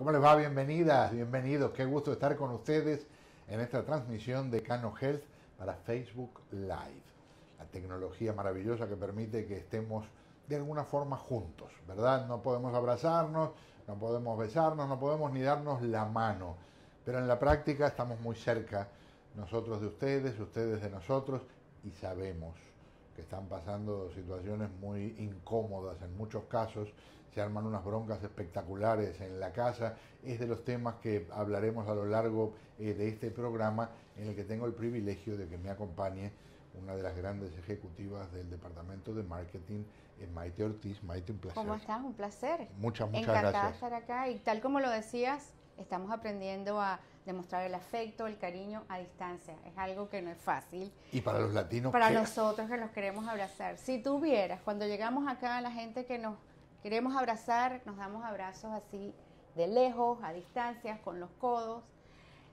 ¿Cómo les va? Bienvenidas, bienvenidos. Qué gusto estar con ustedes en esta transmisión de Cano Health para Facebook Live. La tecnología maravillosa que permite que estemos de alguna forma juntos, ¿verdad? No podemos abrazarnos, no podemos besarnos, no podemos ni darnos la mano, pero en la práctica estamos muy cerca, nosotros de ustedes, ustedes de nosotros, y sabemos que están pasando situaciones muy incómodas en muchos casos, se arman unas broncas espectaculares en la casa, es de los temas que hablaremos a lo largo eh, de este programa en el que tengo el privilegio de que me acompañe una de las grandes ejecutivas del departamento de marketing, eh, Maite Ortiz. Maite, un placer. ¿Cómo estás? Un placer. Muchas, muchas Encantada gracias. estar acá y tal como lo decías, estamos aprendiendo a demostrar el afecto, el cariño a distancia. Es algo que no es fácil. Y para los latinos, Para ¿qué? nosotros que nos queremos abrazar. Si tú vieras, cuando llegamos acá, la gente que nos queremos abrazar, nos damos abrazos así de lejos, a distancias, con los codos,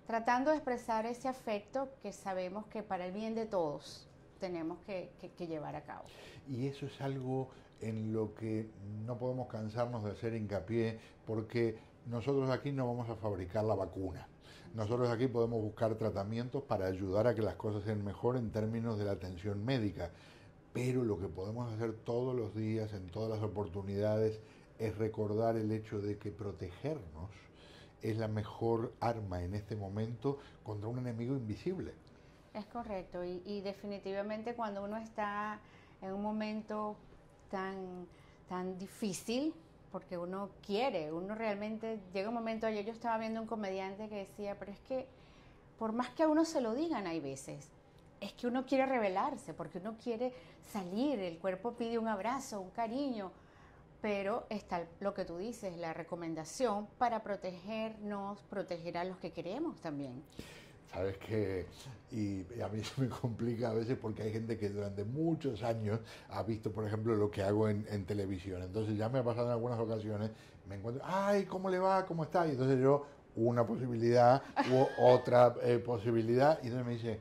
tratando de expresar ese afecto que sabemos que para el bien de todos tenemos que, que- llevar a cabo. Y eso es algo en lo que no podemos cansarnos de hacer hincapié porque nosotros aquí no vamos a fabricar la vacuna. Nosotros aquí podemos buscar tratamientos para ayudar a que las cosas sean mejor en términos de la atención médica. Pero lo que podemos hacer todos los días, en todas las oportunidades, es recordar el hecho de que protegernos es la mejor arma en este momento contra un enemigo invisible. Es correcto, y, definitivamente cuando uno está en un momento tan, tan difícil, porque uno quiere, uno realmente llega un momento, ayer yo estaba viendo un comediante que decía, pero es que por más que a uno se lo digan hay veces, es que uno quiere revelarse, porque uno quiere salir, el cuerpo pide un abrazo, un cariño, pero está lo que tú dices, la recomendación para protegernos, proteger a los que queremos también. Sabes que, y a mí se me complica a veces porque hay gente que durante muchos años ha visto, por ejemplo, lo que hago en, en televisión. Entonces ya me ha pasado en algunas ocasiones, me encuentro, ay, ¿cómo le va? ¿Cómo está? Y entonces yo, una posibilidad u otra eh, posibilidad, y entonces me dice,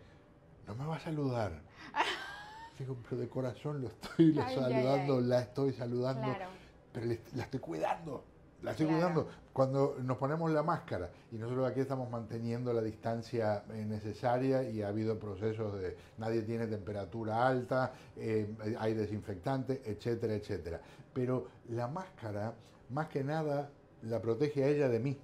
no me va a saludar. Digo, pero de corazón lo estoy ay, saludando, ay. la estoy saludando, Claro. pero le- la estoy cuidando. La estoy Claro. cuidando. Cuando nos ponemos la máscara y nosotros aquí estamos manteniendo la distancia eh, necesaria y ha habido procesos de nadie tiene temperatura alta, eh, hay desinfectante, etcétera, etcétera. Pero la máscara, más que nada, la protege a ella de mí.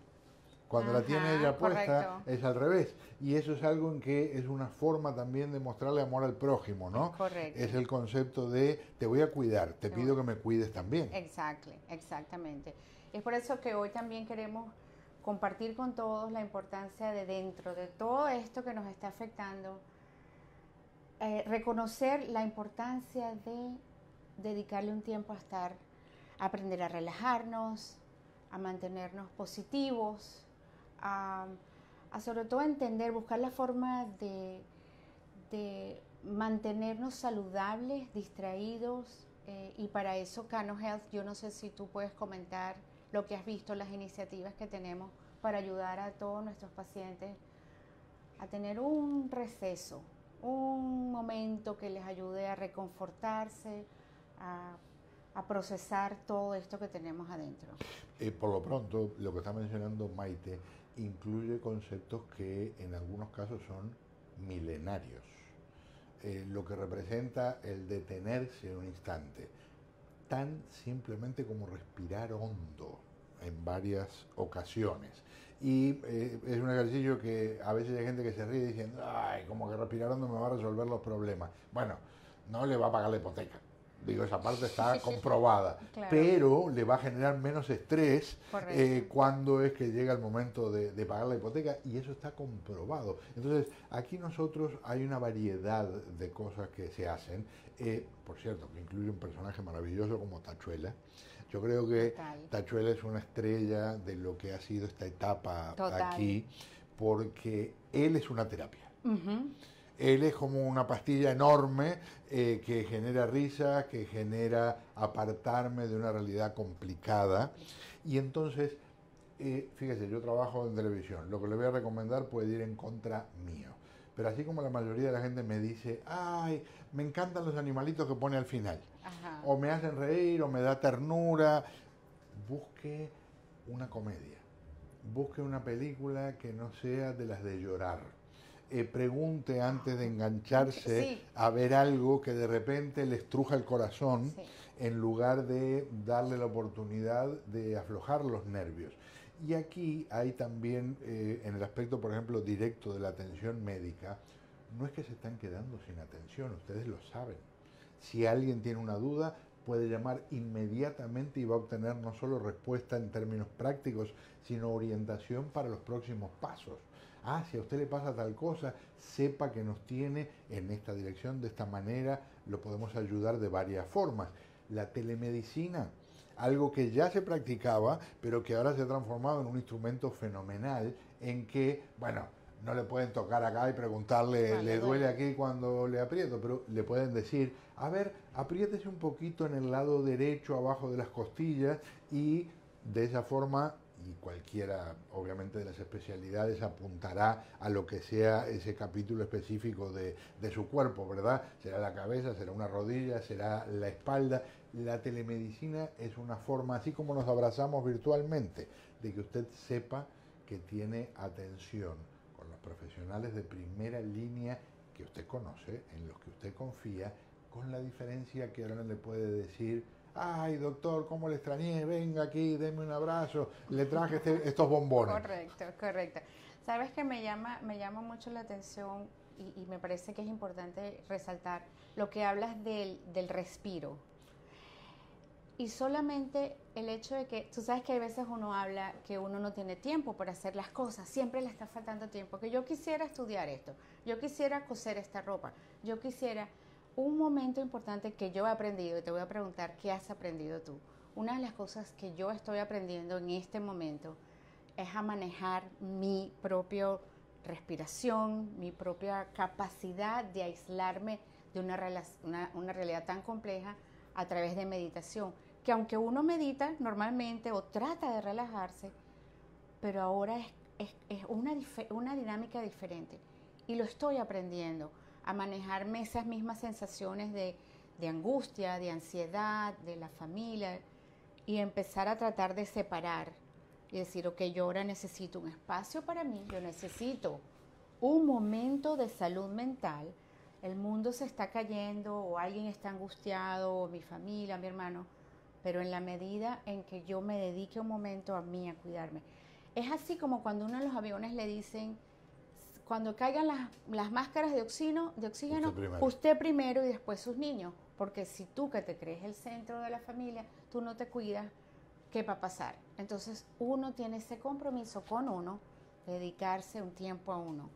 Cuando la tiene ella puesta correcto. es al revés. Y eso es algo en que es una forma también de mostrarle amor al prójimo, ¿no? Correcto. Es el concepto de te voy a cuidar, te pido que me cuides también. Exactly, exactamente. Es por eso que hoy también queremos compartir con todos la importancia de dentro de todo esto que nos está afectando, eh, reconocer la importancia de dedicarle un tiempo a estar, a aprender a relajarnos, a mantenernos positivos, a, sobre todo entender, buscar la forma de, de mantenernos saludables, distraídos, eh, y para eso Cano Health, yo no sé si tú puedes comentar lo que has visto, las iniciativas que tenemos para ayudar a todos nuestros pacientes a tener un receso, un momento que les ayude a reconfortarse, a, a procesar todo esto que tenemos adentro. Eh, por lo pronto, lo que está mencionando Maite incluye conceptos que en algunos casos son milenarios. Eh, lo que representa el detenerse un instante, tan simplemente como respirar hondo en varias ocasiones. Y eh, es un ejercicio que a veces hay gente que se ríe diciendo, ay, como que respirar hondo me va a resolver los problemas. Bueno, no le va a pagar la hipoteca. Digo, esa parte está comprobada. Claro. Pero le va a generar menos estrés eh, cuando es que llega el momento de, de pagar la hipoteca y eso está comprobado. Entonces, aquí nosotros hay una variedad de cosas que se hacen. Eh, por cierto, que incluye un personaje maravilloso como Tachuela. Yo creo que Total. Tachuela es una estrella de lo que ha sido esta etapa Total. aquí, porque él es una terapia. Él es como una pastilla enorme eh, que genera risa, que genera apartarme de una realidad complicada. Y entonces, eh, fíjese, yo trabajo en televisión. Lo que le voy a recomendar puede ir en contra mío. Pero así como la mayoría de la gente me dice, ay, me encantan los animalitos que pone al final. Ajá. O me hacen reír, o me da ternura. Busque una comedia. busque una película que no sea de las de llorar. Eh, pregunte antes de engancharse a ver algo que de repente le estruja el corazón en lugar de darle la oportunidad de aflojar los nervios. Y aquí hay también, eh, en el aspecto, por ejemplo, directo de la atención médica, no es que se están quedando sin atención, ustedes lo saben. Si alguien tiene una duda, puede llamar inmediatamente y va a obtener no solo respuesta en términos prácticos, sino orientación para los próximos pasos. Ah, si a usted le pasa tal cosa, sepa que nos tiene en esta dirección, de esta manera, lo podemos ayudar de varias formas. La telemedicina, algo que ya se practicaba, pero que ahora se ha transformado en un instrumento fenomenal en que, bueno, no le pueden tocar acá y preguntarle, le duele aquí cuando le aprieto, pero le pueden decir, a ver, apriétese un poquito en el lado derecho, abajo de las costillas, y de esa forma, y cualquiera, obviamente, de las especialidades apuntará a lo que sea ese capítulo específico de, de su cuerpo, ¿verdad? Será la cabeza, será una rodilla, será la espalda. La telemedicina es una forma, así como nos abrazamos virtualmente, de que usted sepa que tiene atención con los profesionales de primera línea que usted conoce, en los que usted confía, con la diferencia que ahora le puede decir, ay doctor, ¿cómo le extrañé? Venga aquí, deme un abrazo, le traje este, estos bombones. Correcto, correcto. Sabes que me llama, me llama mucho la atención y, me parece que es importante resaltar lo que hablas del, del respiro. Y solamente el hecho de que, tú sabes que hay veces uno habla que uno no tiene tiempo para hacer las cosas, siempre le está faltando tiempo, que yo quisiera estudiar esto, yo quisiera coser esta ropa, yo quisiera, un momento importante que yo he aprendido, y te voy a preguntar, ¿qué has aprendido tú? Una de las cosas que yo estoy aprendiendo en este momento es a manejar mi propia respiración, mi propia capacidad de aislarme de una, una, realidad tan compleja a través de meditación. Que aunque uno medita normalmente o trata de relajarse, pero ahora es, una dinámica diferente. Y lo estoy aprendiendo a manejarme esas mismas sensaciones de, angustia, de ansiedad, de la familia, y empezar a tratar de separar y decir, ok, yo ahora necesito un espacio para mí, yo necesito un momento de salud mental, el mundo se está cayendo o alguien está angustiado, o mi familia, mi hermano, pero en la medida en que yo me dedique un momento a mí, a cuidarme. Es así como cuando uno en los aviones le dicen, cuando caigan las, máscaras de oxígeno, de oxígeno usted primero. y después sus niños. Porque si tú que te crees el centro de la familia, tú no te cuidas, ¿qué va a pasar? Entonces uno tiene ese compromiso con uno, dedicarse un tiempo a uno.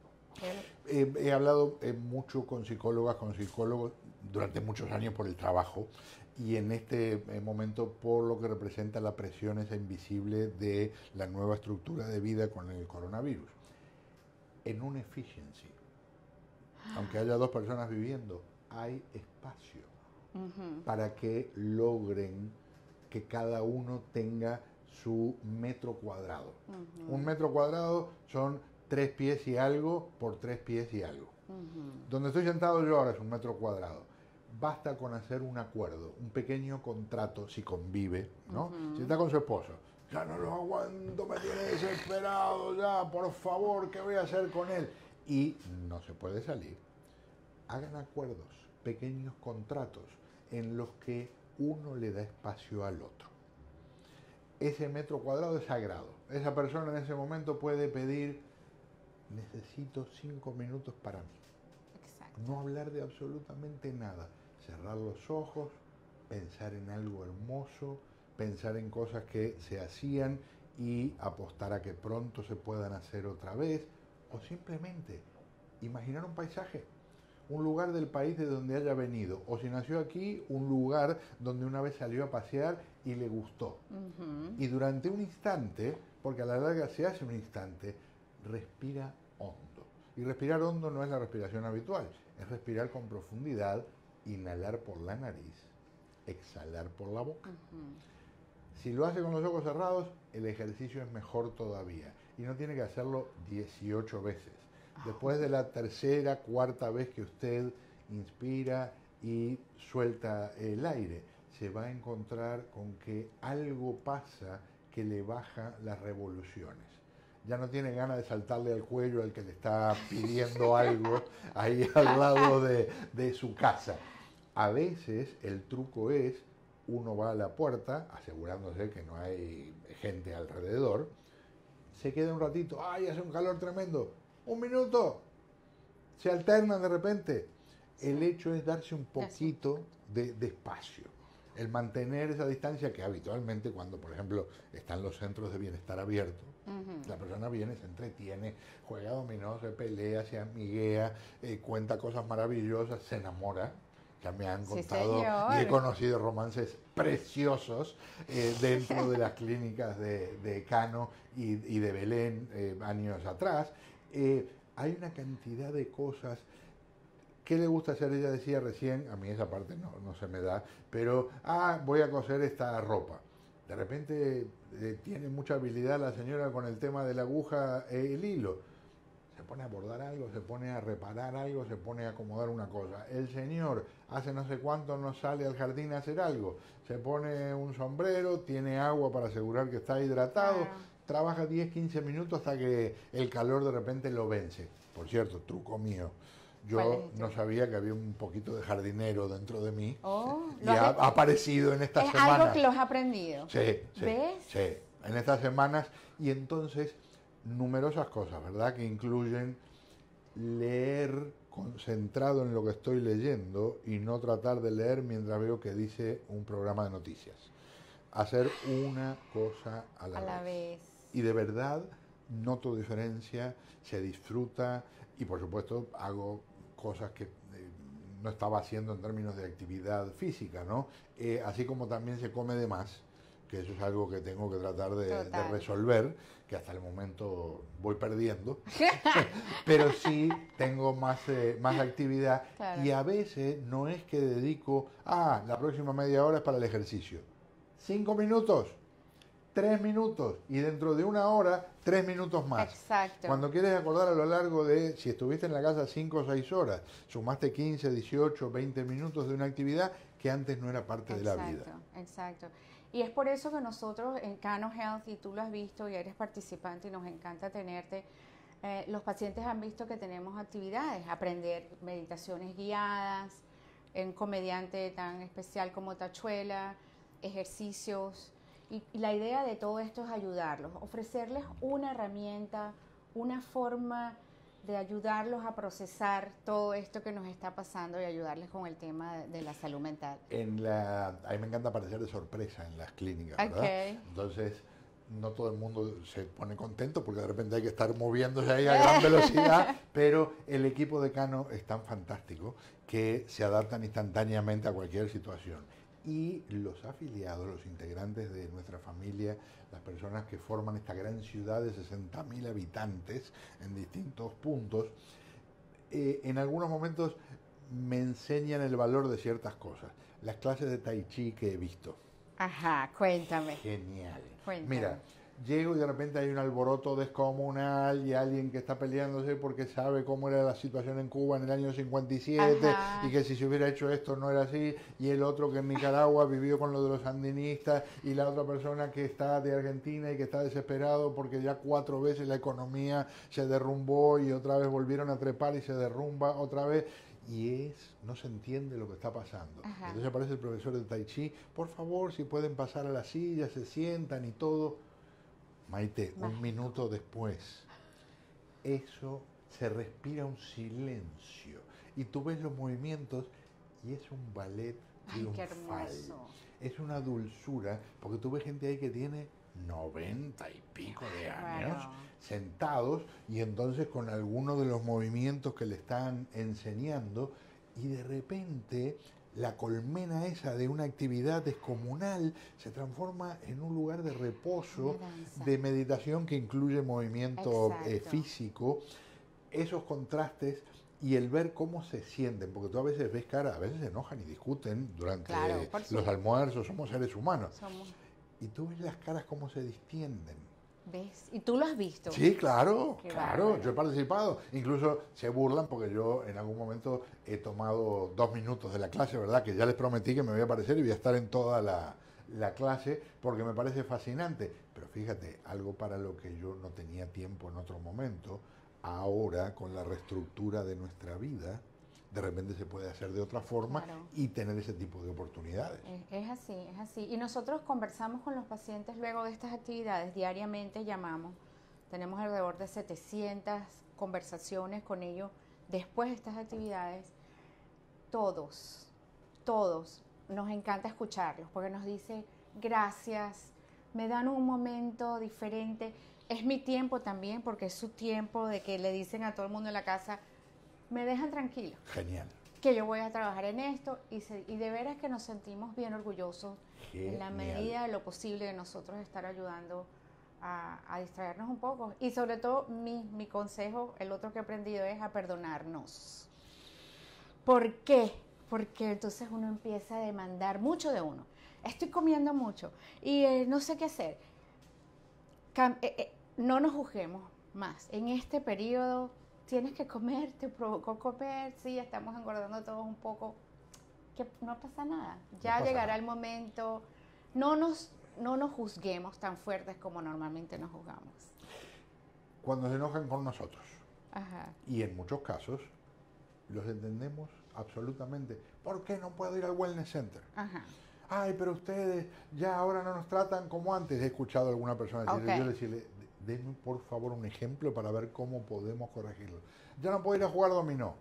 he hablado eh, mucho con psicólogas, con psicólogos durante muchos años por el trabajo y en este eh, momento por lo que representa la presión esa invisible de la nueva estructura de vida con el coronavirus en un efficiency. Aunque haya dos personas viviendo, hay espacio para que logren que cada uno tenga su metro cuadrado. Un metro cuadrado son tres pies y algo por tres pies y algo. Donde estoy sentado yo ahora es un metro cuadrado. Basta con hacer un acuerdo, un pequeño contrato, si convive, ¿no? Si está con su esposo, ya no lo aguanto, me tiene desesperado, ya, por favor, ¿qué voy a hacer con él? Y no se puede salir. Hagan acuerdos, pequeños contratos en los que uno le da espacio al otro. Ese metro cuadrado es sagrado. Esa persona en ese momento puede pedir, necesito cinco minutos para mí. No hablar de absolutamente nada. Cerrar los ojos, pensar en algo hermoso, pensar en cosas que se hacían y apostar a que pronto se puedan hacer otra vez, o simplemente imaginar un paisaje, un lugar del país de donde haya venido, o si nació aquí, un lugar donde una vez salió a pasear y le gustó. Y durante un instante, porque a la larga se hace un instante, respira hondo. Y respirar hondo no es la respiración habitual, es respirar con profundidad, inhalar por la nariz, exhalar por la boca. Si lo hace con los ojos cerrados, el ejercicio es mejor todavía. Y no tiene que hacerlo 18 veces. Ah. Después de la tercera, cuarta vez que usted inspira y suelta el aire, se va a encontrar con que algo pasa que le baja las revoluciones. ya no tiene ganas de saltarle al cuello al que le está pidiendo algo ahí al lado de, de su casa. A veces el truco es, uno va a la puerta, asegurándose que no hay gente alrededor, se queda un ratito, ¡ay, hace un calor tremendo! ¡Un minuto! Se alternan de repente. El hecho es darse un poquito de, de espacio el mantener esa distancia que habitualmente cuando, por ejemplo, están los centros de bienestar abiertos, la persona viene, se entretiene, juega dominó, se pelea, se amiguea, eh, cuenta cosas maravillosas, se enamora. Ya me han contado y he conocido romances preciosos eh, dentro de las clínicas de, Cano y, de Belén eh, años atrás. hay una cantidad de cosas ¿Qué le gusta hacer? Ella decía recién, a mí esa parte no, no se me da, pero, ah, voy a coser esta ropa. De repente eh, tiene mucha habilidad la señora con el tema de la aguja e el hilo. Se pone a bordar algo, se pone a reparar algo, se pone a acomodar una cosa. El señor hace no sé cuánto no sale al jardín a hacer algo. Se pone un sombrero, tiene agua para asegurar que está hidratado, trabaja 10, 15 minutos hasta que el calor de repente lo vence. Por cierto, truco mío yo no sabía que había un poquito de jardinero dentro de mí. Oh, y ha, aparecido en estas semanas. Es algo que los has aprendido. Sí, sí. ¿Ves? Sí, en estas semanas. Y entonces, numerosas cosas, ¿verdad? Que incluyen leer concentrado en lo que estoy leyendo y no tratar de leer mientras veo que dice un programa de noticias. Hacer una cosa a la, a la vez. Y de verdad noto diferencia, se disfruta y por supuesto hago cosas que eh, no estaba haciendo en términos de actividad física, ¿no? Eh, así como también se come de más, que eso es algo que tengo que tratar de, resolver, que hasta el momento voy perdiendo, pero sí tengo más, eh, más actividad y a veces no es que dedico, ah, la próxima media hora es para el ejercicio. Cinco minutos, tres minutos y dentro de una hora tres minutos más. Exacto. Cuando quieres acordar a lo largo de, si estuviste en la casa cinco o seis horas, sumaste 15, 18, 20 minutos de una actividad que antes no era parte de la vida. Exacto. Y es por eso que nosotros en Cano Health, y tú lo has visto y eres participante y nos encanta tenerte, eh, los pacientes han visto que tenemos actividades, aprender meditaciones guiadas, en comediante tan especial como Tachuela, ejercicios, y, la idea de todo esto es ayudarlos, ofrecerles una herramienta, una forma de ayudarlos a procesar todo esto que nos está pasando y ayudarles con el tema de, la salud mental. En la, a mí me encanta aparecer de sorpresa en las clínicas, ¿verdad? Entonces, no todo el mundo se pone contento porque de repente hay que estar moviéndose ahí a gran velocidad, pero el equipo de Cano es tan fantástico que se adaptan instantáneamente a cualquier situación y los afiliados, los integrantes de nuestra familia, las personas que forman esta gran ciudad de 60.000 habitantes en distintos puntos, eh, en algunos momentos me enseñan el valor de ciertas cosas. Las clases de tai chi que he visto. Ajá, cuéntame. Genial. Mira, llego y de repente hay un alboroto descomunal y alguien que está peleándose porque sabe cómo era la situación en Cuba en el año 57 y que si se hubiera hecho esto no era así y el otro que en Nicaragua vivió con lo de los sandinistas y la otra persona que está de Argentina y que está desesperado porque ya cuatro veces la economía se derrumbó y otra vez volvieron a trepar y se derrumba otra vez y es, no se entiende lo que está pasando. Entonces aparece el profesor de Tai Chi, por favor, si pueden pasar a la silla, se sientan y todo Maite, un minuto después, eso se respira un silencio. Y tú ves los movimientos y es un ballet triunfal. es una dulzura, porque tú ves gente ahí que tiene noventa y pico de años sentados y entonces con algunos de los movimientos que le están enseñando y de repente la colmena esa de una actividad descomunal se transforma en un lugar de reposo, de meditación que incluye movimiento eh, físico, esos contrastes y el ver cómo se sienten, porque tú a veces ves cara, a veces se enojan y discuten durante los almuerzos, somos seres humanos. Y tú ves las caras cómo se distienden ¿Ves? ¿Y tú lo has visto? Sí, claro, claro, yo he participado. Incluso se burlan porque yo en algún momento he tomado dos minutos de la clase, ¿verdad? Que ya les prometí que me voy a aparecer y voy a estar en toda la, la clase porque me parece fascinante. Pero fíjate, algo para lo que yo no tenía tiempo en otro momento, ahora con la reestructura de nuestra vida, de repente se puede hacer de otra forma y tener ese tipo de oportunidades. Es, así, es así. Y nosotros conversamos con los pacientes luego de estas actividades, diariamente llamamos, tenemos alrededor de 700 conversaciones con ellos después de estas actividades. Todos, todos, nos encanta escucharlos porque nos dicen gracias, me dan un momento diferente. Es mi tiempo también porque es su tiempo de que le dicen a todo el mundo en la casa, me dejan tranquilo. Genial. Que yo voy a trabajar en esto y, y de veras que nos sentimos bien orgullosos en la medida de lo posible de nosotros estar ayudando a, distraernos un poco. Y sobre todo mi, mi consejo, el otro que he aprendido es a perdonarnos. ¿Por qué? Porque entonces uno empieza a demandar mucho de uno. Estoy comiendo mucho y eh, no sé qué hacer. Eh, eh, no nos juzguemos más. En este periodo tienes que comer, te provocó comer, sí, estamos engordando todos un poco, que no pasa nada, ya llegará el momento, no nos, no nos juzguemos tan fuertes como normalmente nos juzgamos. Cuando se enojan con nosotros, y en muchos casos, los entendemos absolutamente. ¿Por qué no puedo ir al Wellness Center? Ajá. Ay, pero ustedes ya ahora no nos tratan como antes. He escuchado a alguna persona decirle, yo decirle, denme por favor un ejemplo para ver cómo podemos corregirlo. Ya no puedo ir a jugar dominó.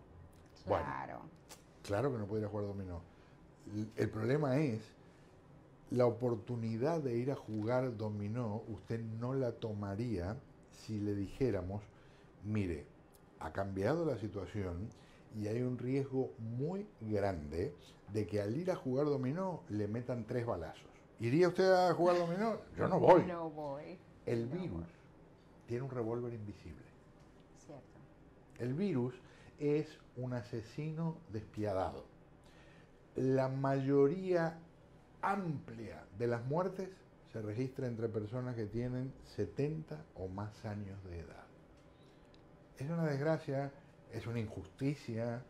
Claro. claro que no puedo ir a jugar dominó. El problema es la oportunidad de ir a jugar dominó, usted no la tomaría si le dijéramos, mire, ha cambiado la situación y hay un riesgo muy grande de que al ir a jugar dominó le metan tres balazos. ¿Iría usted a jugar dominó? Yo no voy. No voy. El virus tiene un revólver invisible. Cierto. El virus es un asesino despiadado. La mayoría amplia de las muertes se registra entre personas que tienen 70 o más años de edad. Es una desgracia, es una injusticia,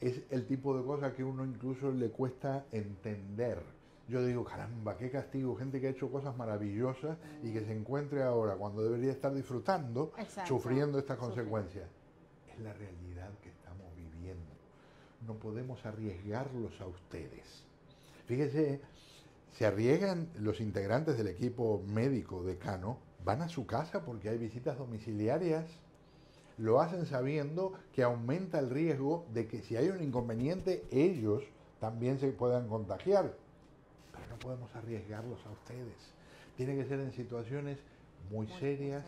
es el tipo de cosa que uno incluso le cuesta entender yo digo, caramba, qué castigo, gente que ha hecho cosas maravillosas y que se encuentre ahora cuando debería estar disfrutando, sufriendo estas consecuencias. Es la realidad que estamos viviendo. No podemos arriesgarlos a ustedes. Fíjese, se arriesgan los integrantes del equipo médico de Cano, van a su casa porque hay visitas domiciliarias. Lo hacen sabiendo que aumenta el riesgo de que si hay un inconveniente, ellos también se puedan contagiar podemos arriesgarlos a ustedes. Tiene que ser en situaciones muy, serias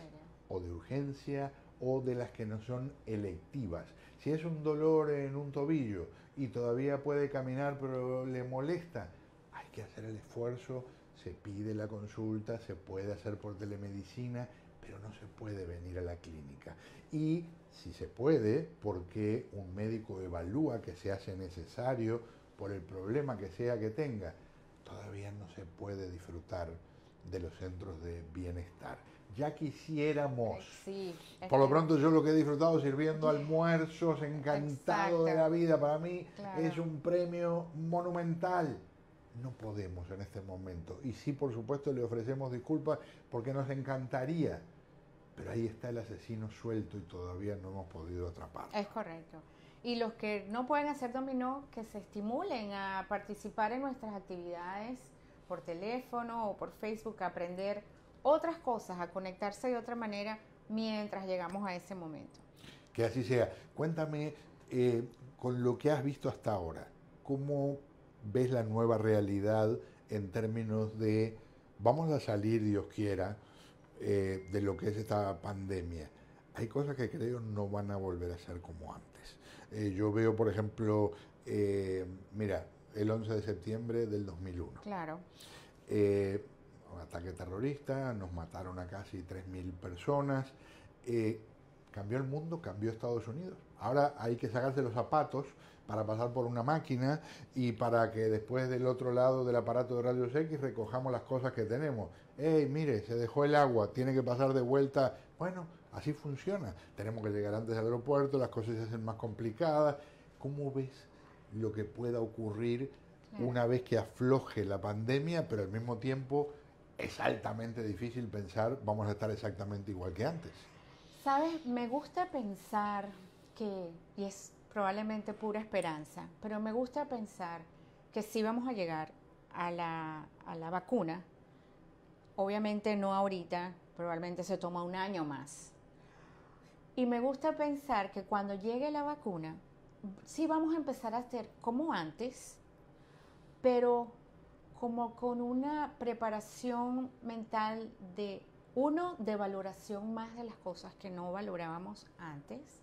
o de urgencia o de las que no son electivas. Si es un dolor en un tobillo y todavía puede caminar pero le molesta, hay que hacer el esfuerzo, se pide la consulta, se puede hacer por telemedicina, pero no se puede venir a la clínica. Y si se puede, porque un médico evalúa que se hace necesario por el problema que sea que tenga, todavía no se puede disfrutar de los centros de bienestar. Ya quisiéramos. Por lo pronto yo lo que he disfrutado sirviendo almuerzos, encantado de la vida, para mí es un premio monumental. No podemos en este momento. Y sí, por supuesto, le ofrecemos disculpas porque nos encantaría. Pero ahí está el asesino suelto y todavía no hemos podido atraparlo. Es correcto y los que no pueden hacer dominó, que se estimulen a participar en nuestras actividades por teléfono o por Facebook, a aprender otras cosas, a conectarse de otra manera mientras llegamos a ese momento. Que así sea. Cuéntame, eh, con lo que has visto hasta ahora, ¿cómo ves la nueva realidad en términos de, vamos a salir, Dios quiera, eh, de lo que es esta pandemia? Hay cosas que creo no van a volver a ser como antes. Eh, yo veo, por ejemplo, eh, mira, el 11 de septiembre del 2001. Claro. Eh, un ataque terrorista, nos mataron a casi 3.000 personas. cambió el mundo, cambió Estados Unidos. Ahora hay que sacarse los zapatos para pasar por una máquina y para que después del otro lado del aparato de rayos X recojamos las cosas que tenemos. ¡Ey, mire, se dejó el agua, tiene que pasar de vuelta! Bueno, Así funciona. Tenemos que llegar antes al aeropuerto, las cosas se hacen más complicadas. ¿Cómo ves lo que pueda ocurrir una vez que afloje la pandemia, pero al mismo tiempo es altamente difícil pensar vamos a estar exactamente igual que antes. Sabes, me gusta pensar que, y es probablemente pura esperanza, pero me gusta pensar que si vamos a llegar a la, a la vacuna, obviamente no ahorita, probablemente se toma un año más. Y me gusta pensar que cuando llegue la vacuna, sí vamos a empezar a hacer como antes, pero como con una preparación mental de, uno, de valoración más de las cosas que no valorábamos antes,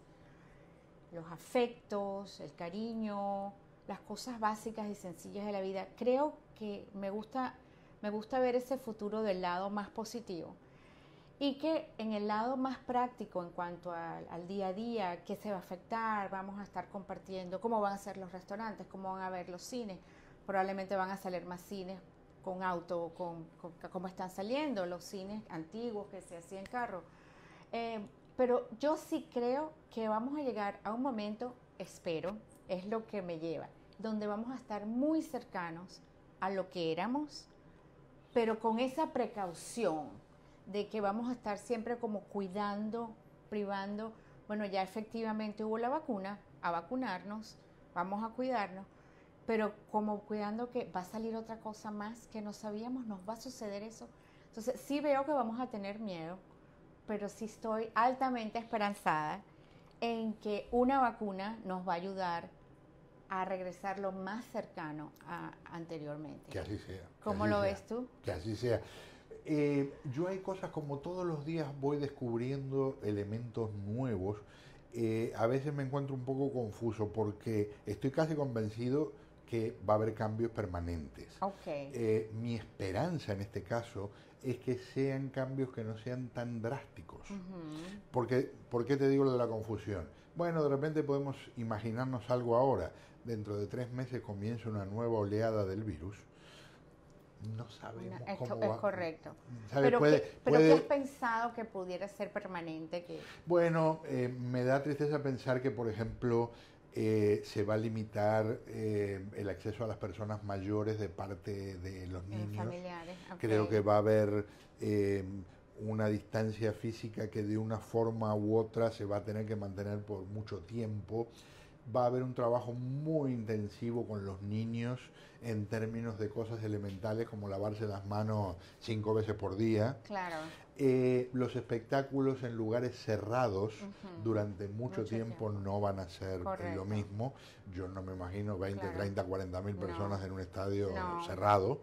los afectos, el cariño, las cosas básicas y sencillas de la vida. Creo que me gusta, me gusta ver ese futuro del lado más positivo y que en el lado más práctico en cuanto al, día a día, qué se va a afectar, vamos a estar compartiendo cómo van a ser los restaurantes, cómo van a ver los cines, probablemente van a salir más cines con auto, con, cómo están saliendo los cines antiguos que se hacían carro. Eh, pero yo sí creo que vamos a llegar a un momento, espero, es lo que me lleva, donde vamos a estar muy cercanos a lo que éramos, pero con esa precaución de que vamos a estar siempre como cuidando, privando, bueno, ya efectivamente hubo la vacuna, a vacunarnos, vamos a cuidarnos, pero como cuidando que va a salir otra cosa más que no sabíamos, nos va a suceder eso. Entonces, sí veo que vamos a tener miedo, pero sí estoy altamente esperanzada en que una vacuna nos va a ayudar a regresar lo más cercano a anteriormente. Que así sea. ¿Cómo lo ves tú? Que así sea. Eh, yo hay cosas como todos los días voy descubriendo elementos nuevos. Eh, a veces me encuentro un poco confuso porque estoy casi convencido que va a haber cambios permanentes. Eh, mi esperanza en este caso es que sean cambios que no sean tan drásticos. porque, ¿Por qué te digo lo de la confusión? Bueno, de repente podemos imaginarnos algo ahora. Dentro de tres meses comienza una nueva oleada del virus no sabemos cómo es correcto. Pero, ¿qué, has pensado que pudiera ser permanente? Que... Bueno, eh, me da tristeza pensar que, por ejemplo, eh, se va a limitar eh, el acceso a las personas mayores de parte de los niños. Familiares. Creo que va a haber una distancia física que de una forma u otra se va a tener que mantener por mucho tiempo va a haber un trabajo muy intensivo con los niños en términos de cosas elementales como lavarse las manos cinco veces por día. Claro. Eh, los espectáculos en lugares cerrados durante mucho, tiempo, no van a ser lo mismo. Yo no me imagino 20, 30, 40 mil personas en un estadio cerrado.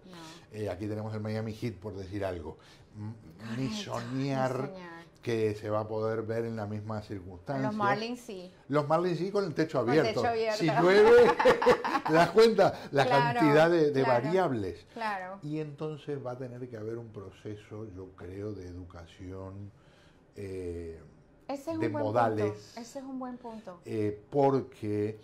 Eh, aquí tenemos el Miami Heat, por decir algo. Ni soñar que se va a poder ver en la misma circunstancia. Los Marlins sí. Los Marlins sí con el techo abierto. Si llueve, te das cuenta la cantidad de, variables. Claro. Y entonces va a tener que haber un proceso, yo creo, de educación eh, de modales. Ese es un buen punto. Eh, porque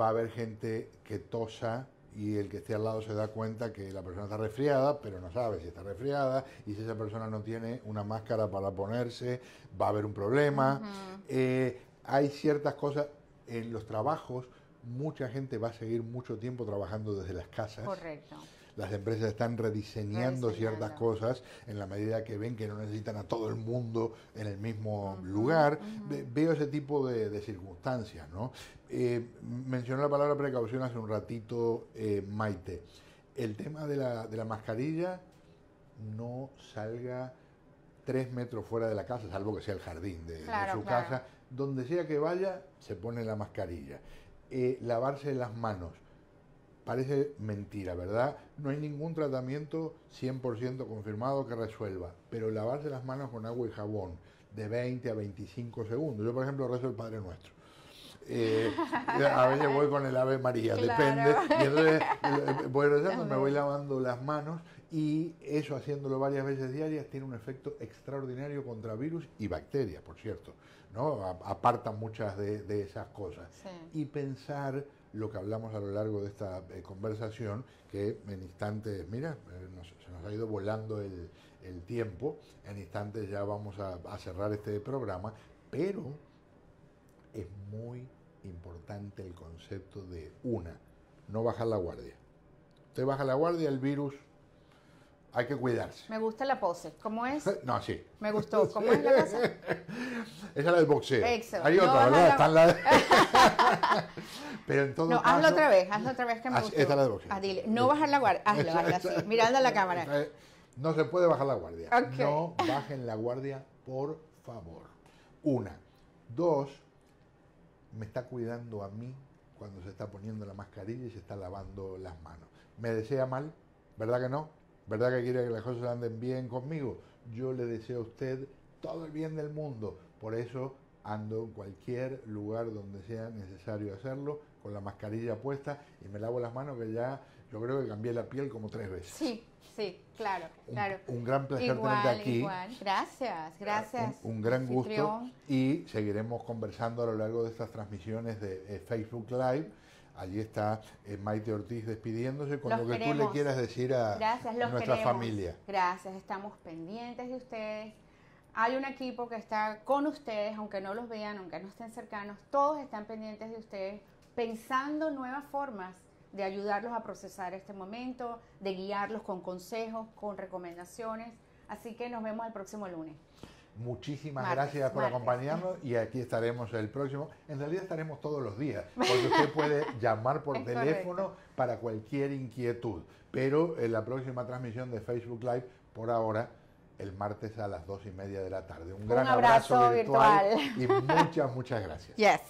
va a haber gente que tosa y el que esté al lado se da cuenta que la persona está resfriada, pero no sabe si está resfriada, y si esa persona no tiene una máscara para ponerse, va a haber un problema. Eh, hay ciertas cosas en los trabajos, mucha gente va a seguir mucho tiempo trabajando desde las casas. Correcto las empresas están rediseñando, ciertas cosas en la medida que ven que no necesitan a todo el mundo en el mismo lugar. Veo ese tipo de, circunstancias, ¿no? Eh, mencioné la palabra precaución hace un ratito, eh, Maite. El tema de la, de la mascarilla no salga tres metros fuera de la casa, salvo que sea el jardín de, su casa. Donde sea que vaya, se pone la mascarilla. Eh, lavarse las manos parece mentira, ¿verdad? No hay ningún tratamiento 100% confirmado que resuelva, pero lavarse las manos con agua y jabón de 20 a 25 segundos. Yo, por ejemplo, rezo el Padre Nuestro. Eh, a veces voy con el Ave María, depende. Y entonces eh, voy rezando, me voy lavando las manos y eso haciéndolo varias veces diarias tiene un efecto extraordinario contra virus y bacterias, por cierto. ¿no? Apartan muchas de, esas cosas. Y pensar lo que hablamos a lo largo de esta eh, conversación, que en instantes, mira, eh, se nos ha ido volando el, tiempo, en instantes ya vamos a, cerrar este programa, pero es muy importante el concepto de una, no bajar la guardia. te baja la guardia, el virus hay que cuidarse. Me gusta la pose. ¿Cómo es? No, sí. Me gustó. ¿Cómo es la cosa? Esa es la del boxeo. Exo. Hay otra, ¿verdad? Están la... Pero en todo No, hazlo otra vez, hazlo otra vez que me gustó. Esta es la boxeo. Ah, dile. No bajar la guardia. Hazlo, hazlo así, mirando a la cámara. No se puede bajar la guardia. No bajen la guardia, por favor. Una. Dos, me está cuidando a mí cuando se está poniendo la mascarilla y se está lavando las manos. ¿Me desea mal? ¿Verdad que no? ¿Verdad que quiere que las cosas anden bien conmigo? Yo le deseo a usted todo el bien del mundo. Por eso ando en cualquier lugar donde sea necesario hacerlo, con la mascarilla puesta y me lavo las manos que ya yo creo que cambié la piel como tres veces. Sí, sí, claro, claro. Un, gran placer tenerte aquí. Igual. Gracias, gracias. Un, gran gusto y seguiremos conversando a lo largo de estas transmisiones de eh, Facebook Live Allí está eh, Maite Ortiz despidiéndose con lo que tú le quieras decir a, nuestra familia. Gracias, estamos pendientes de ustedes. Hay un equipo que está con ustedes, aunque no los vean, aunque no estén cercanos, todos están pendientes de ustedes, pensando nuevas formas de ayudarlos a procesar este momento, de guiarlos con consejos, con recomendaciones. Así que nos vemos el próximo lunes. Muchísimas gracias por acompañarnos y aquí estaremos el próximo. En realidad estaremos todos los días, porque usted puede llamar por teléfono para cualquier inquietud. Pero en la próxima transmisión de Facebook Live, por ahora, el martes a las dos y media de la tarde. Un, gran abrazo, virtual, y muchas, muchas gracias. Yes.